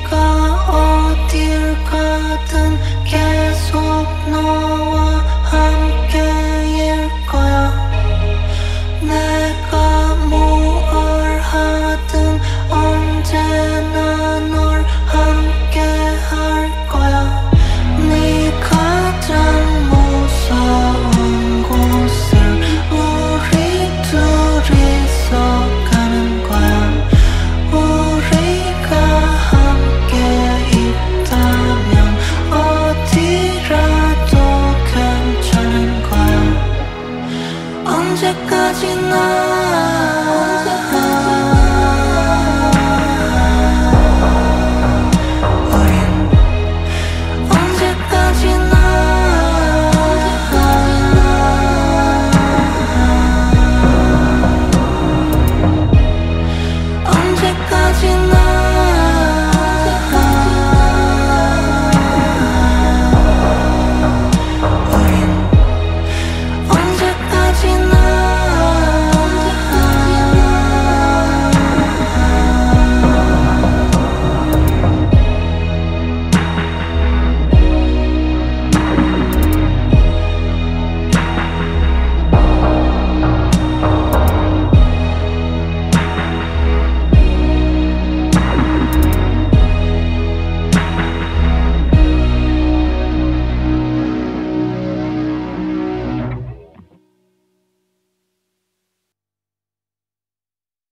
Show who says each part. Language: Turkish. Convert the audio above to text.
Speaker 1: Türka, o Türka'dın Gel sopno you know